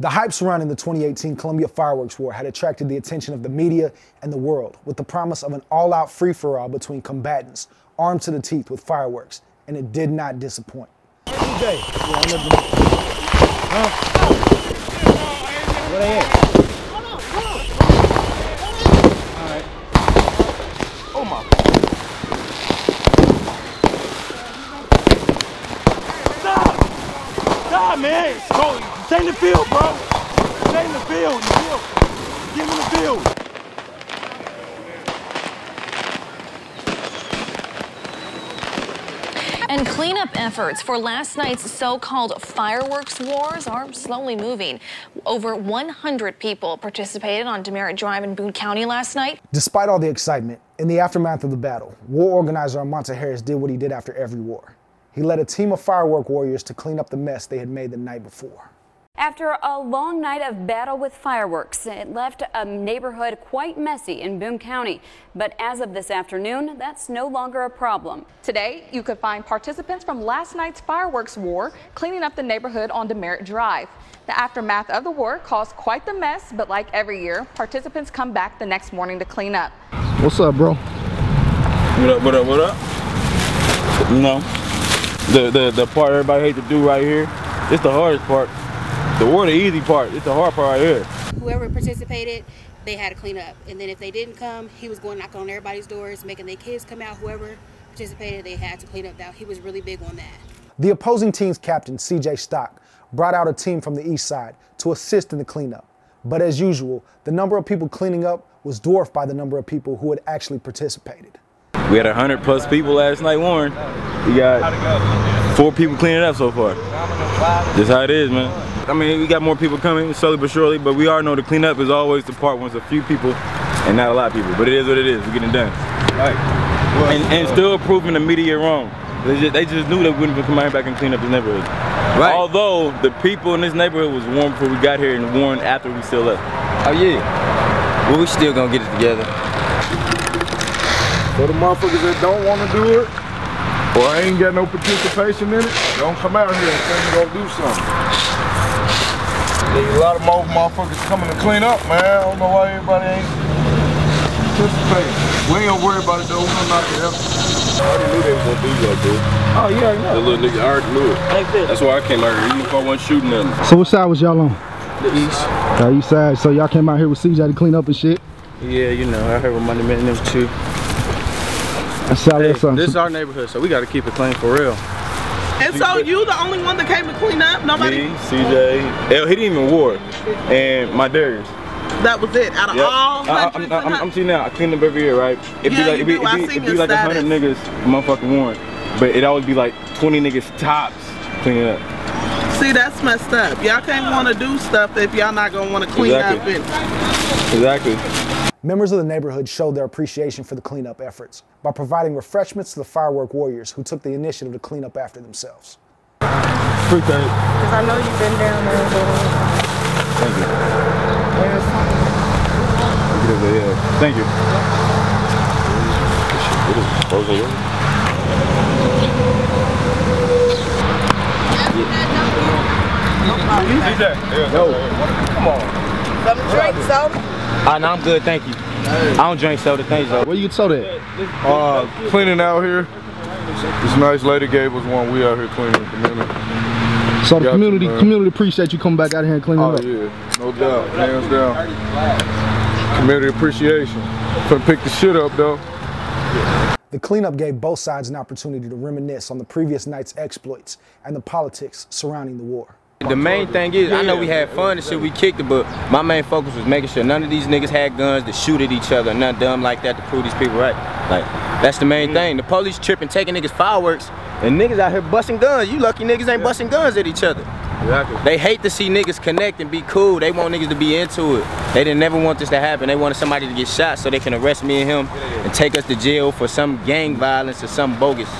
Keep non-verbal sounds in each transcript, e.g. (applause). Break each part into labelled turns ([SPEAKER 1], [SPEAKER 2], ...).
[SPEAKER 1] The hype surrounding the 2018 Columbia Fireworks War had attracted the attention of the media and the world with the promise of an all out free for all between combatants armed to the teeth with fireworks, and it did not disappoint.
[SPEAKER 2] Stop, man! Go, stay in the field, bro. Stay in the field. You feel? Get in the field.
[SPEAKER 3] And cleanup efforts for last night's so-called fireworks wars are slowly moving. Over 100 people participated on Demerit Drive in Boone County last night.
[SPEAKER 1] Despite all the excitement, in the aftermath of the battle, war organizer Armonta Harris did what he did after every war. He led a team of firework warriors to clean up the mess they had made the night before.
[SPEAKER 4] After a long night of battle with fireworks, it left a neighborhood quite messy in Boone County. But as of this afternoon, that's no longer a problem.
[SPEAKER 5] Today, you could find participants from last night's fireworks war cleaning up the neighborhood on Demerit Drive. The aftermath of the war caused quite the mess, but like every year, participants come back the next morning to clean up.
[SPEAKER 6] What's up, bro?
[SPEAKER 2] What up, what up, what up? You know, the, the, the part everybody hates to do right here, it's the hardest part. The war, the easy part. It's the hard part right here.
[SPEAKER 7] Whoever participated, they had to clean up. And then if they didn't come, he was going knocking on everybody's doors, making their kids come out. Whoever participated, they had to clean up. Now he was really big on that.
[SPEAKER 1] The opposing team's captain, CJ Stock, brought out a team from the east side to assist in the cleanup. But as usual, the number of people cleaning up was dwarfed by the number of people who had actually participated.
[SPEAKER 2] We had 100 plus people last night, Warren. We got four people cleaning up so far. Just how it is, man. I mean, we got more people coming slowly but surely, but we all know the cleanup is always the part when it's a few people and not a lot of people. But it is what it is. We're getting done. Right. And, and uh, still proving the media wrong. They just, they just knew they wouldn't come out back and clean up this neighborhood. Right. Although the people in this neighborhood was warned before we got here and warned after we still left.
[SPEAKER 6] Oh yeah. Well, we still gonna get it together.
[SPEAKER 8] For the motherfuckers that don't want to do it, or ain't got no participation in it, don't come out here and say you gonna do something. There's a lot of more motherfuckers coming to clean up, man. I don't know why everybody ain't participating. We ain't gonna worry about it though, we gonna knock it out.
[SPEAKER 9] I already knew they was gonna do that, dude.
[SPEAKER 6] Oh, you already know.
[SPEAKER 9] The little nigga, I already knew it. That's why I came out here, even if I wasn't shooting them.
[SPEAKER 6] So what side was y'all on?
[SPEAKER 9] The east.
[SPEAKER 6] Uh, east side. So y'all came out here with CJ to clean up and shit?
[SPEAKER 10] Yeah, you know, I heard with Money Man and them too.
[SPEAKER 6] That's how
[SPEAKER 10] Hey, this is our neighborhood, so we gotta keep it clean for real.
[SPEAKER 11] And so you the only one that came to clean up? Nobody?
[SPEAKER 2] Me, CJ, L, he didn't even war, and my Darius.
[SPEAKER 11] That was it? Out of
[SPEAKER 2] Yep.
[SPEAKER 11] all
[SPEAKER 2] I,
[SPEAKER 11] hundreds
[SPEAKER 2] am I'm, I'm seeing now. I clean up every year, right? It'd
[SPEAKER 11] Yeah,
[SPEAKER 2] be like it'd be, it'd be, it'd be like a hundred niggas, motherfucking warrant, but it always be like 20 niggas tops cleaning up.
[SPEAKER 11] See, that's messed up. Y'all can't want to do stuff if y'all not going to want to clean
[SPEAKER 2] Exactly.
[SPEAKER 11] up. And,
[SPEAKER 2] Exactly.
[SPEAKER 1] Members of the neighborhood showed their appreciation for the cleanup efforts by providing refreshments to the firework warriors who took the initiative to clean up after themselves.
[SPEAKER 2] Appreciate it.
[SPEAKER 11] Because I know you've been down there.
[SPEAKER 2] Thank you. Look at yeah. Thank you.
[SPEAKER 9] What is frozen yogurt?
[SPEAKER 2] CJ,
[SPEAKER 6] Yo.
[SPEAKER 2] come on.
[SPEAKER 11] Some drink, soda?
[SPEAKER 10] Ah, no, I'm good, thank you. I don't drink soda, thanks though.
[SPEAKER 6] Where you told that?
[SPEAKER 8] Uh, cleaning out here. This nice lady gave us one. We out here cleaning the community.
[SPEAKER 6] So the
[SPEAKER 8] Got you,
[SPEAKER 6] community
[SPEAKER 8] man.
[SPEAKER 6] community appreciate you coming back out here and cleaning
[SPEAKER 8] Oh
[SPEAKER 6] up.
[SPEAKER 8] yeah, no doubt, hands down. Community appreciation. Finna pick the shit up though.
[SPEAKER 1] The cleanup gave both sides an opportunity to reminisce on the previous night's exploits and the politics surrounding the war.
[SPEAKER 10] The main thing is, I know we had fun and shit, we kicked it, but my main focus was making sure none of these niggas had guns to shoot at each other, nothing dumb like that to prove these people right. Like, that's the main thing. The police tripping, taking niggas fireworks, and niggas out here busting guns. You lucky niggas ain't busting guns at each other.
[SPEAKER 2] Exactly.
[SPEAKER 10] They hate to see niggas connect and be cool. They want niggas to be into it. They didn't never want this to happen. They wanted somebody to get shot so they can arrest me and him and take us to jail for some gang violence or some bogus.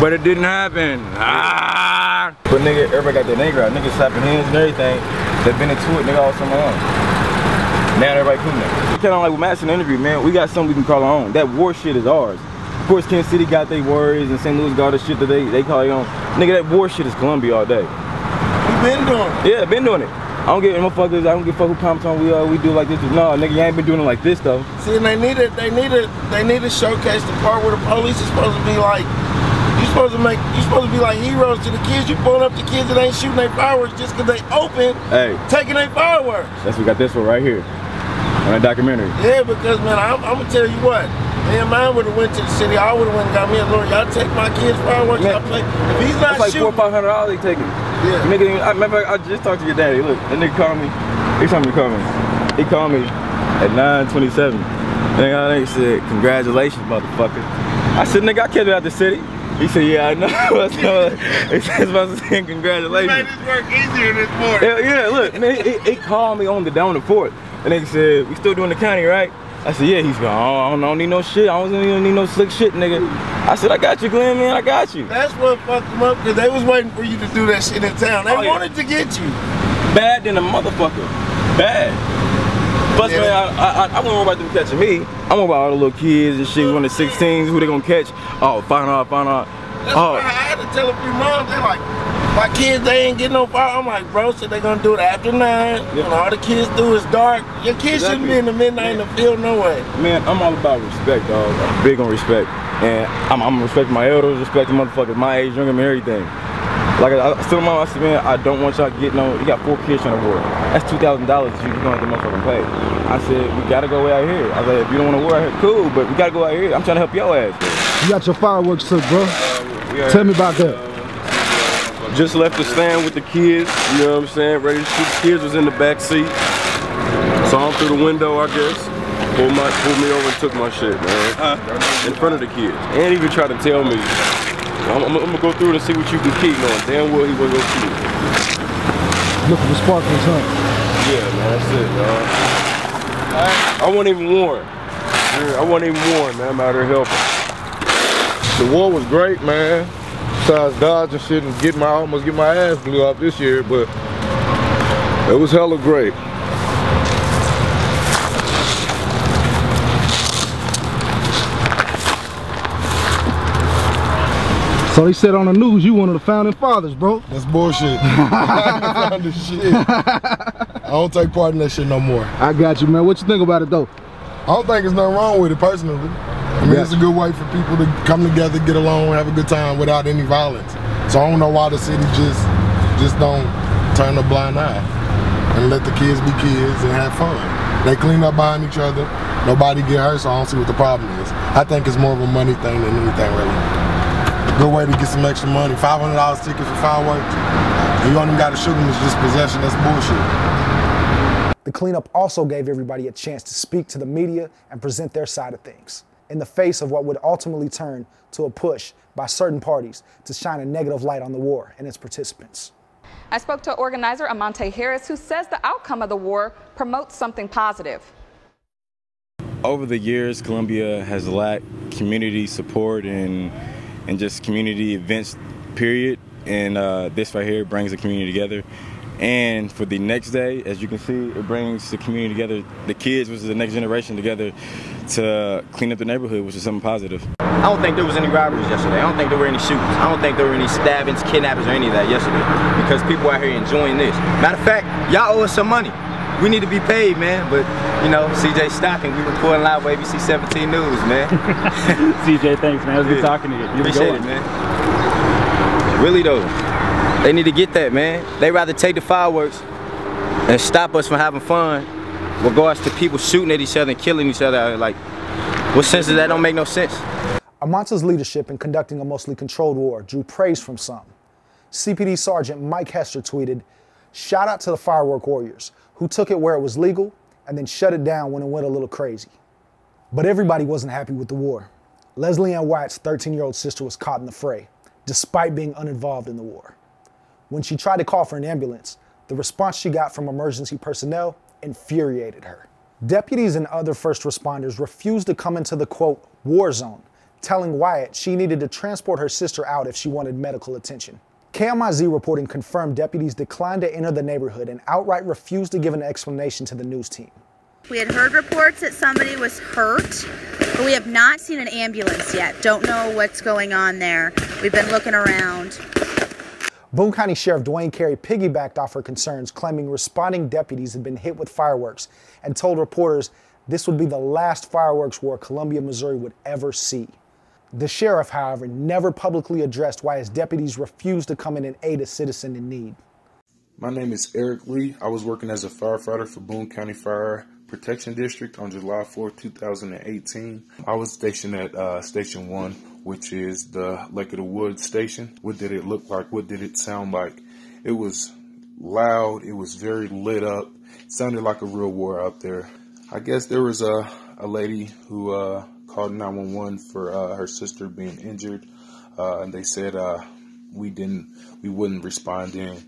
[SPEAKER 2] But it didn't happen. Ah! But nigga, everybody got their nigga out. Niggas slapping hands and everything. They've been into it, nigga, all summer long. Now everybody cool now. Kind of like with Matt in the interview, man. We got something we can call our own. That war shit is ours. Of course, Kansas City got their worries and St. Louis got the shit that they, they call their own. Nigga, that war shit is Columbia all day.
[SPEAKER 8] You been doing it.
[SPEAKER 2] Yeah, been doing it. I don't get motherfuckers. I don't give a fuck who comments on we uh, we do like this. No, nigga, you ain't been doing it like this though.
[SPEAKER 8] See, and they need to, they need to, they need to showcase the part where the police is supposed to be like, supposed to make, you supposed to be like heroes to the kids. You pulling up the kids that ain't shooting their fireworks just because they open,
[SPEAKER 2] Hey,
[SPEAKER 8] taking their fireworks.
[SPEAKER 2] that's we got this one right here on that documentary.
[SPEAKER 8] Yeah, because man, I'm, I'm gonna tell you what. Me and mine would have went to the city. I would have went and got me a lawyer. Y'all take my kids' fireworks.
[SPEAKER 2] Man,
[SPEAKER 8] I play. If he's not
[SPEAKER 2] That's like four or five hundred dollars they taking.
[SPEAKER 8] Yeah.
[SPEAKER 2] Nigga, I remember I just talked to your daddy. Look, that nigga called me. He told me to call me. He called me at 9:27. Nigga, I said, "Congratulations, motherfucker." I said, "Nigga, I it out the city." He said, "Yeah, I know." (laughs) so, he said, "Supposed to say
[SPEAKER 8] you
[SPEAKER 2] congratulations."
[SPEAKER 8] made this work easier this morning.
[SPEAKER 2] Yeah, yeah, look, man, he, he called me on the down the fourth, and they said, "We still doing the county, right?" I said, "Yeah." He's going, "Oh, I don't, I don't need no shit. I don't even need no slick shit, nigga." I said, "I got you, Glenn, man. I got you."
[SPEAKER 8] That's what fucked them up because they was waiting for you to do that shit in town. They
[SPEAKER 2] Oh, yeah.
[SPEAKER 8] wanted to get you.
[SPEAKER 2] Bad than a motherfucker. Bad. Plus,
[SPEAKER 8] Yeah.
[SPEAKER 2] man, I, I, I won't worry about them catching me. I'm worried about all the little kids and shit, who on the 16s, who they gonna catch. Oh, find out, find out.
[SPEAKER 8] That's
[SPEAKER 2] Oh,
[SPEAKER 8] I had to tell a few moms. They like, my kids, they ain't getting no fire. I'm like, bro, so they gonna do it after nine.
[SPEAKER 2] Yeah.
[SPEAKER 8] When all the kids do is dark. Your kids shouldn't be in the midnight in the field, no way.
[SPEAKER 2] man, I'm all about respect, dog. I'm big on respect. And I'm, I'm respecting my elders, respecting motherfuckers my age, younger me, everything. Like I, I still mom, I said, man, I don't want y'all get no. You got four kids trying to work. That's two thousand dollars you gonna have to motherfucking pay. I said, we gotta go out here. I was like, if you don't want to work out here, cool, but we gotta go out here. I'm trying to help your ass.
[SPEAKER 6] You got your fireworks took, bro.
[SPEAKER 9] We are-
[SPEAKER 6] Tell me about that.
[SPEAKER 9] Just left the stand with the kids, you know what I'm saying? Ready to shoot. The kids was in the back seat. Saw him through the window, I guess. Pulled, my, pulled me over and took my shit, man. In front of the kids. And even tried to tell me, I'm, I'm, I'm gonna go through it and see what you can keep on. Damn well he wasn't gonna shoot.
[SPEAKER 6] Looking for sparklers, huh?
[SPEAKER 9] Yeah, man, that's it, dog. I, I wasn't even warned. Yeah, I wasn't even warned, man. I'm out here helping.
[SPEAKER 8] The war was great, man. Besides dodging shit and getting my almost get my ass blew up this year, but it was hella great.
[SPEAKER 6] So they said on the news you one of the founding fathers, bro.
[SPEAKER 12] That's bullshit. (laughs) I don't take part in that shit no more.
[SPEAKER 6] I got you, man. What you think about it though?
[SPEAKER 12] I don't think there's nothing wrong with it personally. I mean,
[SPEAKER 6] Yeah.
[SPEAKER 12] it's a good way for people to come together, get along, have a good time without any violence. So I don't know why the city just just don't turn a blind eye and let the kids be kids and have fun. They clean up behind each other. Nobody get hurt, so I don't see what the problem is. I think it's more of a money thing than anything really. Good way to get some extra money. Five hundred dollars ticket for fireworks. You only got to shoot them. It's just possession. That's bullshit.
[SPEAKER 1] The cleanup also gave everybody a chance to speak to the media and present their side of things in the face of what would ultimately turn to a push by certain parties to shine a negative light on the war and its participants.
[SPEAKER 5] I spoke to organizer Amante Harris, who says the outcome of the war promotes something positive.
[SPEAKER 2] over the years, Columbia has lacked community support and and just community events. Period. And uh, this right here brings the community together. And for the next day, as you can see, it brings the community together, the kids, which is the next generation, together to clean up the neighborhood, which is something positive.
[SPEAKER 10] I don't think there was any robberies yesterday. I don't think there were any shootings. I don't think there were any stabbings, kidnappings, or any of that yesterday. Because people out here enjoying this. Matter of fact, y'all owe us some money. We need to be paid, man. But you know, CJ Stocking, we reporting live for ABC 17 News, man. (laughs)
[SPEAKER 13] CJ, thanks, man. It was good talking to you. You
[SPEAKER 10] Appreciate it, man. Really though, they need to get that, man. They rather take the fireworks and stop us from having fun, with regards to people shooting at each other and killing each other. Like, what sense is that? Don't make no sense.
[SPEAKER 1] Amanta's leadership in conducting a mostly controlled war drew praise from some. CPD Sergeant Mike Hester tweeted, Shout out to the firework warriors who took it where it was legal and then shut it down when it went a little crazy. But everybody wasn't happy with the war. Leslie Ann White's 13 year old sister was caught in the fray, despite being uninvolved in the war. When she tried to call for an ambulance, the response she got from emergency personnel infuriated her. Deputies and other first responders refused to come into the quote, war zone, telling Wyatt she needed to transport her sister out if she wanted medical attention. KMIZ reporting confirmed deputies declined to enter the neighborhood and outright refused to give an explanation to the news team.
[SPEAKER 14] We had heard reports that somebody was hurt, but we have not seen an ambulance yet. Don't know what's going on there. We've been looking around.
[SPEAKER 1] Boone County Sheriff Dewayne Carey piggybacked off her concerns, claiming responding deputies had been hit with fireworks and told reporters this would be the last fireworks war Columbia, Missouri would ever see. The sheriff, however, never publicly addressed why his deputies refused to come in and aid a citizen in need.
[SPEAKER 15] My name is Eric Lee. I was working as a firefighter for Boone County Fire Protection District on July 4, 2018. I was stationed at uh, Station 1, which is the Lake of the Woods station. What did it look like? What did it sound like? It was loud. It was very lit up. It sounded like a real war out there. I guess there was a, a lady who uh, called 911 for uh, her sister being injured, uh, and they said uh, we didn't, we wouldn't respond in.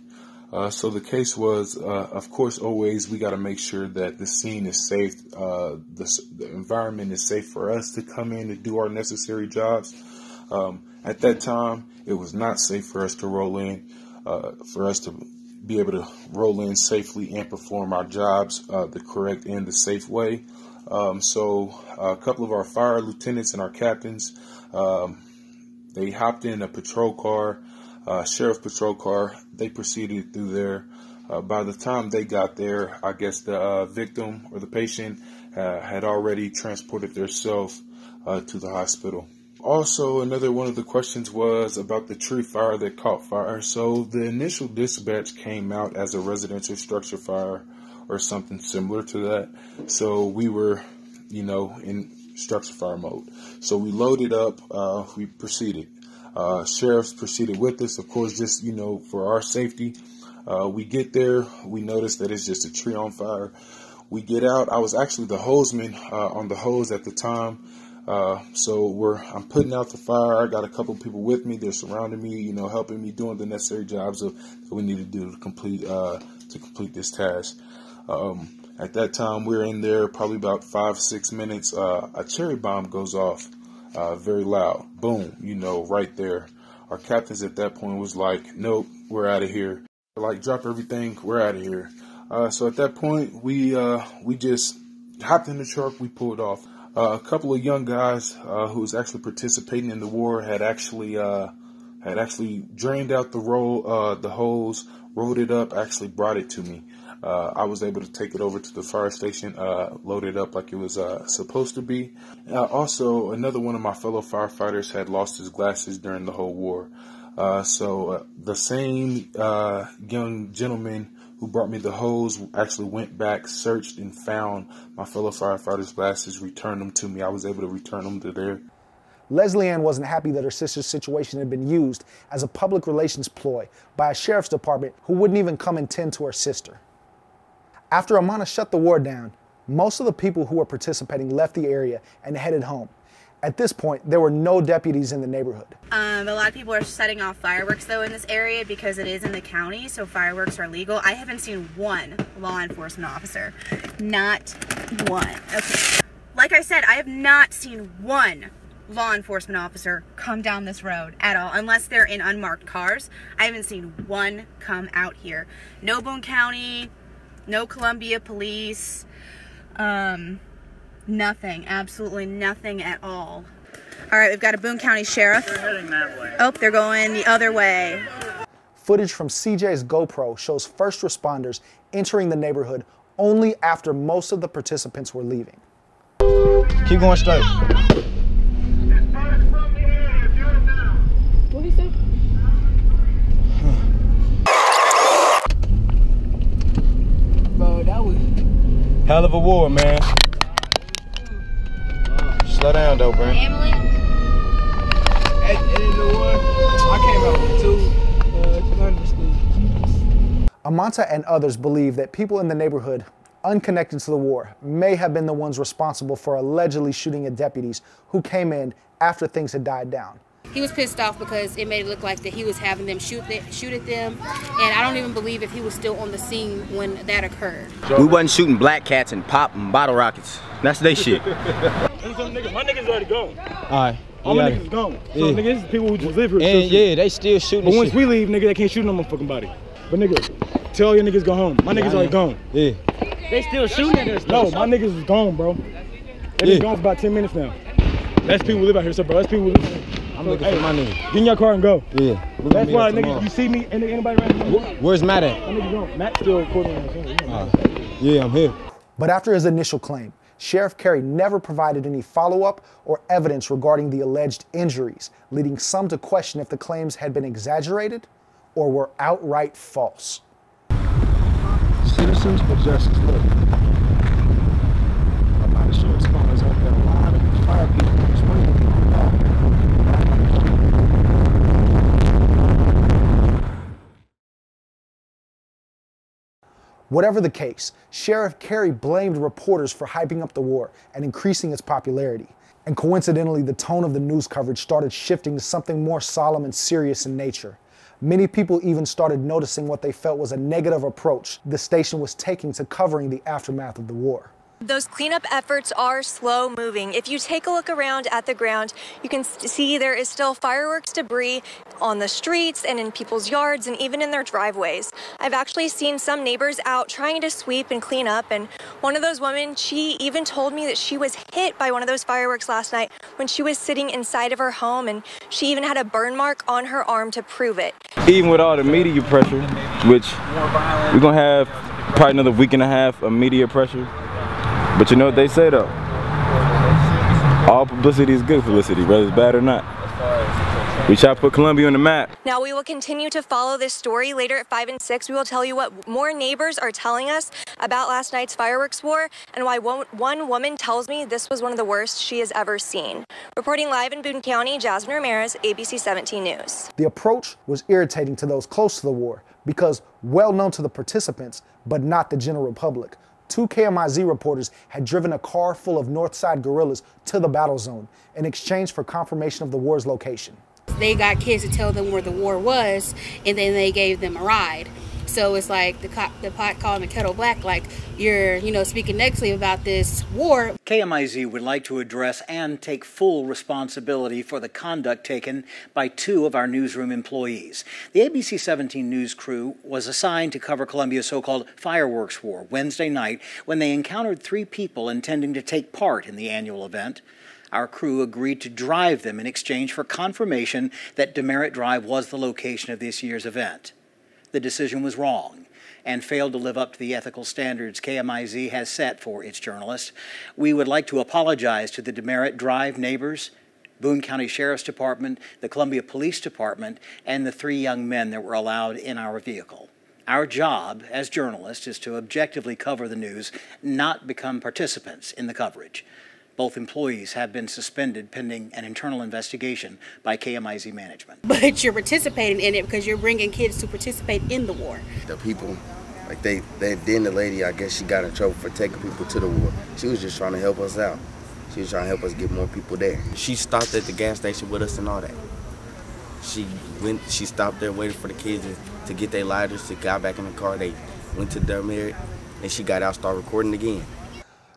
[SPEAKER 15] Uh, so the case was, uh, of course, always we got to make sure that the scene is safe, the, the, environment is safe for us to come in and do our necessary jobs. Um, at that time, it was not safe for us to roll in, for us to be able to roll in safely and perform our jobs uh, the correct and the safe way. Um, so a couple of our fire lieutenants and our captains, um, they hopped in a patrol car uh, sheriff patrol car. They proceeded through there. Uh, by the time they got there, I guess the uh, victim or the patient uh, had already transported themselves uh, to the hospital. Also, another one of the questions was about the tree fire that caught fire. So the initial dispatch came out as a residential structure fire or something similar to that. So we were, you know, in structure fire mode. So we loaded up, uh, we proceeded. Uh, sheriffs proceeded with us, of course, just, you know, for our safety. Uh, we get there, we notice that it's just a tree on fire. We get out. I was actually the hoseman uh, on the hose at the time. Uh, so we're I'm putting out the fire. I got a couple people with me. They're surrounding me, you know, helping me doing the necessary jobs of, that we need to do to complete uh, to complete this task. Um, at that time, we're in there probably about five six minutes. Uh, a cherry bomb goes off uh, very loud. Boom, you know, right there. Our captains at that point was like, nope, we're out of here. Like, drop everything, we're out of here. Uh, so at that point, we uh, we just hopped in the truck, we pulled off. Uh, a couple of young guys uh, who was actually participating in the war had actually had actually drained out the roll the hose, rolled it up, actually brought it to me. Uh, I was able to take it over to the fire station, uh, load it up like it was uh, supposed to be. Uh, also, another one of my fellow firefighters had lost his glasses during the whole war. Uh, so uh, the same young gentleman who brought me the hose actually went back, searched, and found my fellow firefighters' glasses, returned them to me. I was able to return them to their
[SPEAKER 1] Leslie Ann wasn't happy that her sister's situation had been used as a public relations ploy by a sheriff's department who wouldn't even come and tend to her sister. After Amana shut the war down, most of the people who were participating left the area and headed home. At this point, there were no deputies in the neighborhood.
[SPEAKER 14] Um, a lot of people are setting off fireworks though in this area because it is in the county, so fireworks are legal. I haven't seen one law enforcement officer. Not one. Okay. Like I said, I have not seen one law enforcement officer come down this road at all, unless they're in unmarked cars. I haven't seen one come out here. No Boone County, no Columbia police, um, nothing, absolutely nothing at all. All right, we've got a Boone County Sheriff.
[SPEAKER 13] They're heading that way.
[SPEAKER 14] Oh, they're going the other way.
[SPEAKER 1] Footage from CJ's GoPro shows first responders entering the neighborhood only after most of the participants were leaving.
[SPEAKER 6] Keep going straight.
[SPEAKER 2] Hell of a war, man. Slow down, though, bro.
[SPEAKER 14] Emily?
[SPEAKER 6] At the end of the war, I came out with two uh,
[SPEAKER 1] Amanta and others believe that people in the neighborhood unconnected to the war may have been the ones responsible for allegedly shooting at deputies who came in after things had died down.
[SPEAKER 7] He was pissed off because it made it look like that he was having them shoot shoot at them, and I don't even believe if he was still on the scene when that occurred.
[SPEAKER 10] We wasn't shooting black cats and popping bottle rockets. That's they shit. (laughs)
[SPEAKER 13] my niggas already gone.
[SPEAKER 6] Alright.
[SPEAKER 13] All my niggas is gone. So
[SPEAKER 6] Yeah.
[SPEAKER 13] niggas, is people who just live here.
[SPEAKER 6] And
[SPEAKER 13] still
[SPEAKER 6] yeah, they still shooting
[SPEAKER 13] But once
[SPEAKER 6] shit.
[SPEAKER 13] we leave, nigga, they can't shoot no motherfucking body. But nigga, tell your niggas go home. My niggas
[SPEAKER 6] Yeah, I
[SPEAKER 13] already gone.
[SPEAKER 6] Yeah.
[SPEAKER 13] They still shooting at us. No, my niggas is gone, bro. They
[SPEAKER 6] Yeah.
[SPEAKER 13] been gone for about 10 minutes now. That's people who live out here, so bro. That's people who live out here. I'm
[SPEAKER 16] looking
[SPEAKER 13] hey,
[SPEAKER 16] for my nigga.
[SPEAKER 13] Get in your car and go.
[SPEAKER 16] Yeah. we'll
[SPEAKER 13] That's why
[SPEAKER 16] up
[SPEAKER 13] niggas,
[SPEAKER 16] tomorrow.
[SPEAKER 13] you see me, any, anybody around
[SPEAKER 16] Where's Matt at?
[SPEAKER 13] That nigga don't. Matt still recording on his.
[SPEAKER 16] Uh, yeah, I'm here.
[SPEAKER 1] But after his initial claim, Sheriff Carey never provided any follow up or evidence regarding the alleged injuries, leading some to question if the claims had been exaggerated or were outright false.
[SPEAKER 13] Citizens for justice.
[SPEAKER 1] Whatever the case, Sheriff Carey blamed reporters for hyping up the war and increasing its popularity. And coincidentally, the tone of the news coverage started shifting to something more solemn and serious in nature. Many people even started noticing what they felt was a negative approach the station was taking to covering the aftermath of the war.
[SPEAKER 17] Those cleanup efforts are slow moving. If you take a look around at the ground, you can see there is still fireworks debris on the streets and in people's yards and even in their driveways. I've actually seen some neighbors out trying to sweep and clean up, and one of those women, she even told me that she was hit by one of those fireworks last night when she was sitting inside of her home, and she even had a burn mark on her arm to prove it.
[SPEAKER 2] Even with all the media pressure, which we're gonna have probably another week and a half of media pressure. But you know what they say though? All publicity is good publicity, whether it's bad or not. We try to put Columbia on the map.
[SPEAKER 17] Now, we will continue to follow this story. Later at 5 and 6, we will tell you what more neighbors are telling us about last night's fireworks war and why one, one woman tells me this was one of the worst she has ever seen. Reporting live in Boone County, Jasmine Ramirez, ABC 17 News.
[SPEAKER 1] The approach was irritating to those close to the war because, well known to the participants, but not the general public, two KMIZ reporters had driven a car full of Northside guerrillas to the battle zone in exchange for confirmation of the war's location.
[SPEAKER 7] They got kids to tell them where the war was, and then they gave them a ride. So it's like the, co- the pot calling the kettle black, like you're, you know, speaking negatively about this war.
[SPEAKER 18] KMIZ would like to address and take full responsibility for the conduct taken by two of our newsroom employees. The ABC 17 News crew was assigned to cover Columbia's so called fireworks war Wednesday night when they encountered three people intending to take part in the annual event. Our crew agreed to drive them in exchange for confirmation that Demerit Drive was the location of this year's event. The decision was wrong and failed to live up to the ethical standards KMIZ has set for its journalists. We would like to apologize to the Demerit Drive neighbors, Boone County Sheriff's Department, the Columbia Police Department, and the three young men that were allowed in our vehicle. Our job as journalists is to objectively cover the news, not become participants in the coverage. Both employees have been suspended pending an internal investigation by KMIZ management. (laughs)
[SPEAKER 7] But you're participating in it because you're bringing kids to participate in the war.
[SPEAKER 19] The people, like they, they then the lady, I guess she got in trouble for taking people to the war. She was just trying to help us out. She was trying to help us get more people there. She stopped at the gas station with us and all that. She went, she stopped there waiting for the kids to get their lighters. She got back in the car. They went to Dermere, and she got out, started recording again.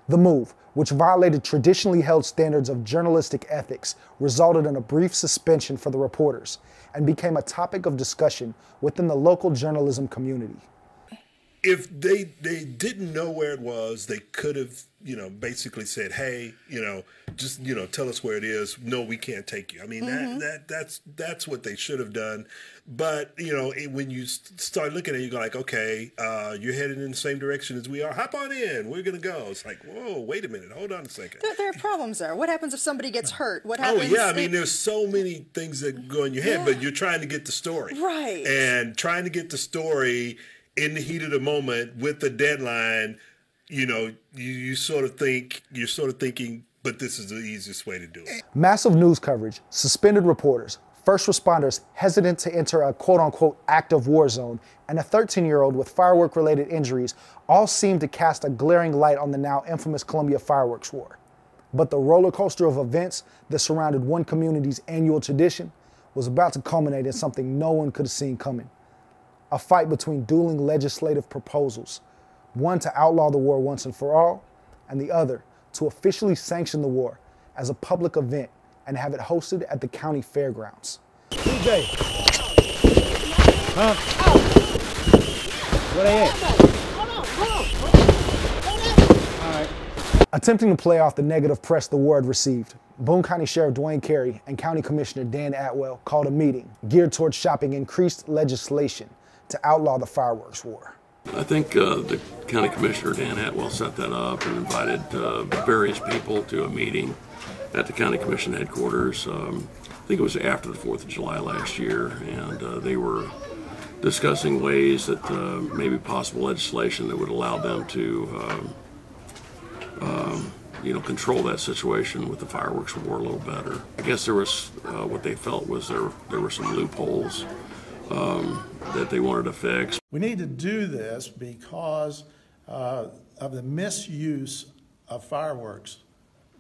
[SPEAKER 1] The move, which violated traditionally held standards of journalistic ethics, resulted in a brief suspension for the reporters and became a topic of discussion within the local journalism community.
[SPEAKER 20] If they they didn't know where it was, they could have, you know, basically said, "Hey, you know, just you know, tell us where it is." No, we can't take you. I mean,
[SPEAKER 21] Mhm.
[SPEAKER 20] that that that's that's what they should have done. But you know, when you start looking at it, you go like, "Okay, uh, you're headed in the same direction as we are. Hop on in. We're gonna go." It's like, whoa, wait a minute, hold on a second.
[SPEAKER 21] There, there are problems there. What happens if somebody gets hurt? What happens?
[SPEAKER 20] Oh yeah, I mean, there's so many things that go in your head,
[SPEAKER 21] Yeah.
[SPEAKER 20] but you're trying to get the story
[SPEAKER 21] Right.
[SPEAKER 20] and trying to get the story in the heat of the moment with the deadline. You know, you, you sort of think you're sort of thinking, but this is the easiest way to do it.
[SPEAKER 1] Massive news coverage, suspended reporters, first responders hesitant to enter a quote unquote active war zone, and a 13 year old with firework related injuries all seem to cast a glaring light on the now infamous Columbia fireworks war. But the roller coaster of events that surrounded one community's annual tradition was about to culminate in something no one could have seen coming a fight between dueling legislative proposals one to outlaw the war once and for all, and the other to officially sanction the war as a public event and have it hosted at the county fairgrounds.
[SPEAKER 13] DJ. Huh? Where they at?
[SPEAKER 1] Attempting to play off the negative press the war had received, Boone County Sheriff Dewayne Carey and County Commissioner Dan Atwill called a meeting geared towards shopping increased legislation to outlaw the fireworks war.
[SPEAKER 16] I think uh, the county commissioner Dan Atwill set that up and invited uh, various people to a meeting at the county commission headquarters. Um, I think it was after the 4th of July last year, and uh, they were discussing ways that uh, maybe possible legislation that would allow them to, um, um, you know, control that situation with the fireworks war a little better. I guess there was uh, what they felt was there there were some loopholes um, that they wanted to fix.
[SPEAKER 22] We need to do this because uh, of the misuse of fireworks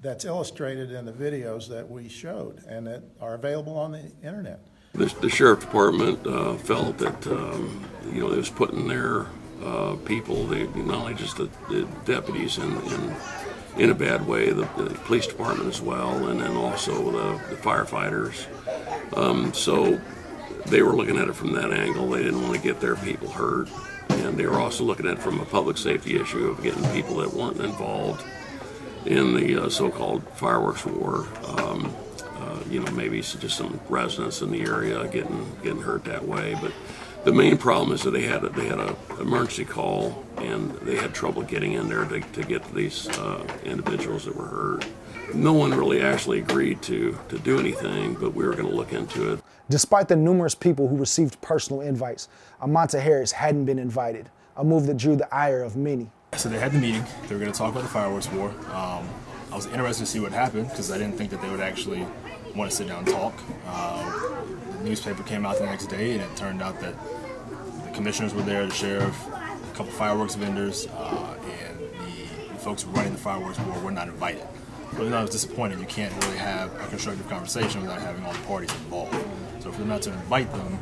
[SPEAKER 22] that's illustrated in the videos that we showed and that are available on the internet.
[SPEAKER 16] The, the sheriff department uh, felt that um, you know they was putting their uh, people, they, not only just the, the deputies in, in, in a bad way, the, the, police department as well, and then also the, the firefighters. Um, so they were looking at it from that angle. They didn't want to get their people hurt, and they were also looking at it from a public safety issue of getting people that weren't involved in the uh, so-called fireworks war. Um, uh, you know, maybe just some residents in the area getting getting hurt that way. But the main problem is that they had they had a emergency call and they had trouble getting in there to, to get these uh, individuals that were hurt. No one really actually agreed to to do anything, but we were going to look into it.
[SPEAKER 1] Despite the numerous people who received personal invites, Amonte Harris hadn't been invited, a move that drew the ire of many.
[SPEAKER 23] So they had the meeting. They were going to talk about the fireworks war. Um, I was interested to see what happened because I didn't think that they would actually want to sit down and talk. Uh, the newspaper came out the next day, and it turned out that the commissioners were there, the sheriff, a couple fireworks vendors, uh, and the folks running the fireworks war were not invited. So I was disappointed. You can't really have a constructive conversation without having all the parties involved. So for them not to invite them,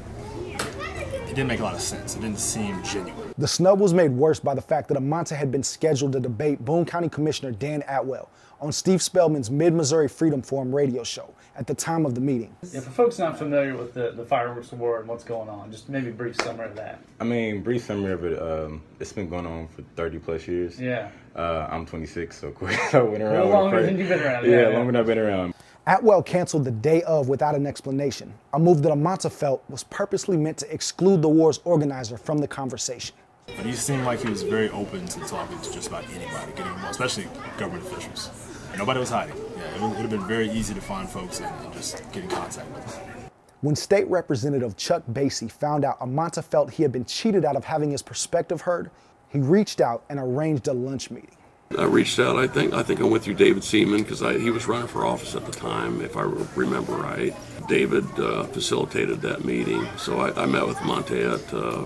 [SPEAKER 23] it didn't make a lot of sense. It didn't seem genuine.
[SPEAKER 1] The snub was made worse by the fact that Amonte had been scheduled to debate Boone County Commissioner Dan Atwill on Steve Spellman's Mid-Missouri Freedom Forum radio show at the time of the meeting.
[SPEAKER 24] Yeah, for folks not familiar with the, the fireworks Award and what's going on, just maybe a brief summary of that.
[SPEAKER 2] I mean, brief summary of it, um, it's been going on for 30 plus years.
[SPEAKER 24] Yeah.
[SPEAKER 2] Uh, I'm 26, so quick. I went around.
[SPEAKER 24] A little longer than you've been around. Yeah,
[SPEAKER 2] yeah, longer than I've been around.
[SPEAKER 1] Atwill canceled the day of without an explanation, a move that Amonte felt was purposely meant to exclude the war's organizer from the conversation.
[SPEAKER 23] But he seemed like he was very open to talking to just about anybody, getting involved, especially government officials. Nobody was hiding. Yeah, it would have been very easy to find folks and, and just get in contact with them.
[SPEAKER 1] When State Representative Chuck Basye found out Amonte felt he had been cheated out of having his perspective heard, he reached out and arranged a lunch meeting.
[SPEAKER 16] I reached out. I think I think I went through David Seaman because he was running for office at the time, if I remember right. David uh, facilitated that meeting, so I, I met with Monte at uh,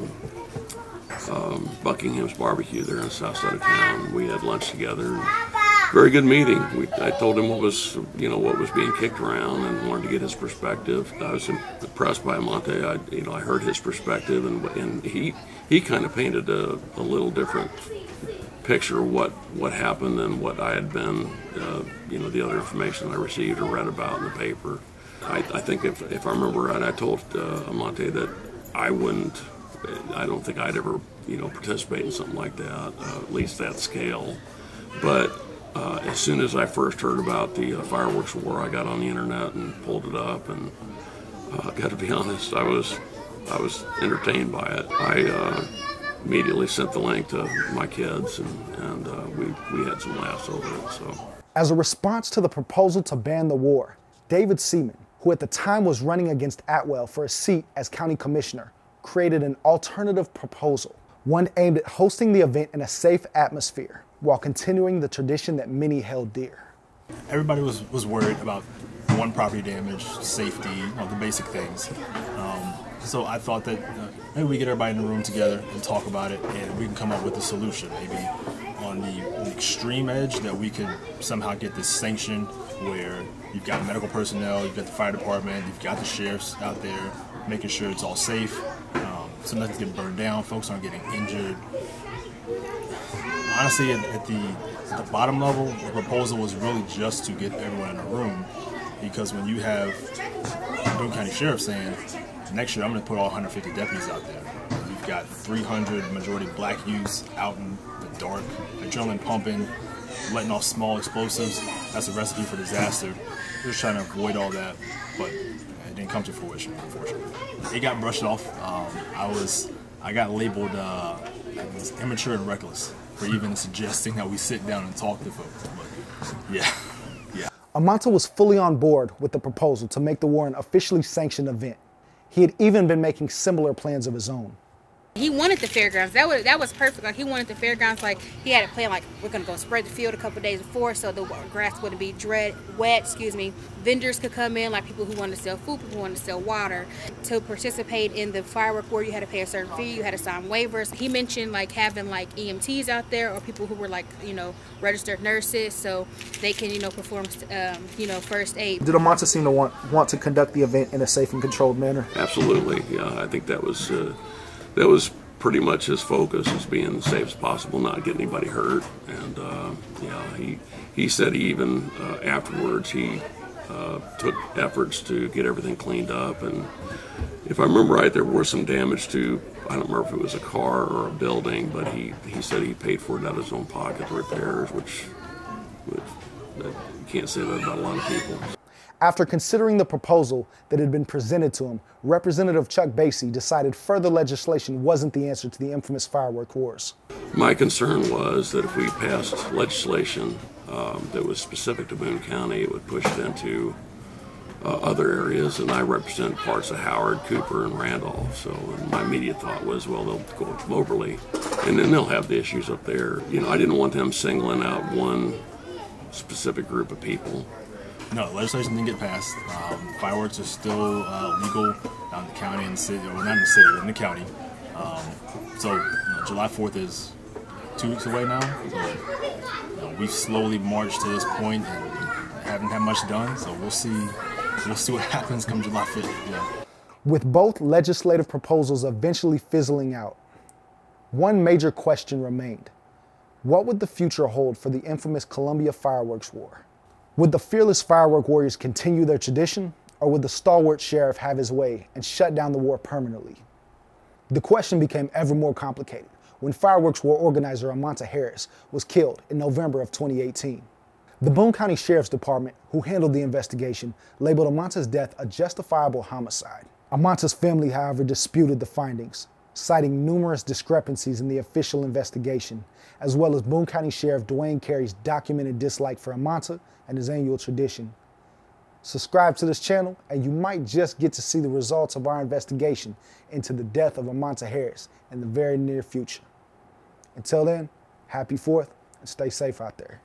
[SPEAKER 16] um, Buckingham's Barbecue there in the south side of town. We had lunch together. Very good meeting. We, I told him what was you know what was being kicked around and wanted to get his perspective. I was impressed by Monte. I you know I heard his perspective and and he he kind of painted a, a little different picture what what happened and what I had been, uh, you know, the other information I received or read about in the paper. I, I think if, if I remember right, I told uh, Amonte that I wouldn't, I don't think I'd ever, you know, participate in something like that, uh, at least that scale. But uh, as soon as I first heard about the uh, fireworks war, I got on the internet and pulled it up, and uh, (laughs) got to be honest, I was I was entertained by it. I immediately sent the link to my kids, and, and uh, we, we had some laughs over it. So,
[SPEAKER 1] As a response to the proposal to ban the war, David Seaman, who at the time was running against Atwill for a seat as county commissioner, created an alternative proposal, one aimed at hosting the event in a safe atmosphere while continuing the tradition that many held dear.
[SPEAKER 23] Everybody was, was worried about one property damage, safety, all the basic things. So I thought that uh, maybe we get everybody in the room together and talk about it, and we can come up with a solution. Maybe on the extreme edge that we could somehow get this sanction where you've got medical personnel, you've got the fire department, you've got the sheriffs out there making sure it's all safe, um, so nothing's getting burned down, folks aren't getting injured. Honestly, at, at the at the bottom level, the proposal was really just to get everyone in a room because when you have Boone County Sheriff saying next year I'm going to put all 150 deputies out there. We've got 300 majority black youths out in the dark, adrenaline pumping, letting off small explosives. That's a recipe for disaster. We're just trying to avoid all that, but it didn't come to fruition, unfortunately. It got brushed off. Um, I was, I got labeled uh, as immature and reckless for even suggesting that we sit down and talk to folks. But yeah, (laughs) yeah.
[SPEAKER 1] Amanta was fully on board with the proposal to make the war an officially sanctioned event. He had even been making similar plans of his own.
[SPEAKER 7] He wanted the fairgrounds. That was that was perfect. Like he wanted the fairgrounds. Like he had a plan. Like we're gonna go spread the field a couple days before, so the grass wouldn't be dread wet. Excuse me. Vendors could come in, like people who wanted to sell food, people who wanted to sell water. To participate in the firework war, you had to pay a certain fee. You had to sign waivers. He mentioned like having like EMTs out there or people who were like you know registered nurses, so they can you know perform um, you know first aid.
[SPEAKER 1] Did Amanta seem to want want to conduct the event in a safe and controlled manner?
[SPEAKER 16] Absolutely. Yeah, I think that was. Uh, that was pretty much his focus as being as safe as possible, not getting anybody hurt. And uh, yeah, he he said he even uh, afterwards he uh, took efforts to get everything cleaned up. And if I remember right, there was some damage to I don't remember if it was a car or a building, but he he said he paid for it out of his own pocket, the repairs, which, which you can't say that about a lot of people.
[SPEAKER 1] After considering the proposal that had been presented to him, Representative Chuck Basye decided further legislation wasn't the answer to the infamous firework wars.
[SPEAKER 16] My concern was that if we passed legislation um, that was specific to Boone County, it would push it into uh, other areas, and I represent parts of Howard, Cooper, and Randolph. So my immediate thought was, well, they'll go to Moberly, and then they'll have the issues up there. You know, I didn't want them singling out one specific group of people.
[SPEAKER 23] No, legislation didn't get passed. Um, fireworks are still uh, legal in the county and city, or not in the city, but in the county. Um, so you know, July 4th is two weeks away now. So you know, we've slowly marched to this point and haven't had much done. So we'll see. We'll see what (laughs) happens come July 5th. Yeah.
[SPEAKER 1] With both legislative proposals eventually fizzling out, one major question remained. What would the future hold for the infamous Columbia Fireworks War? Would the fearless firework warriors continue their tradition, or would the stalwart sheriff have his way and shut down the war permanently? The question became ever more complicated when fireworks war organizer Amanta Harris was killed in November of 2018. The Boone County Sheriff's Department, who handled the investigation, labeled Amanta's death a justifiable homicide. Amanta's family, however, disputed the findings, citing numerous discrepancies in the official investigation, as well as Boone County Sheriff Dewayne Carey's documented dislike for Amanta and his annual tradition. Subscribe to this channel and you might just get to see the results of our investigation into the death of Amanta Harris in the very near future. Until then, happy 4th and stay safe out there.